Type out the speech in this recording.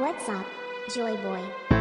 What's up, Joy Boy?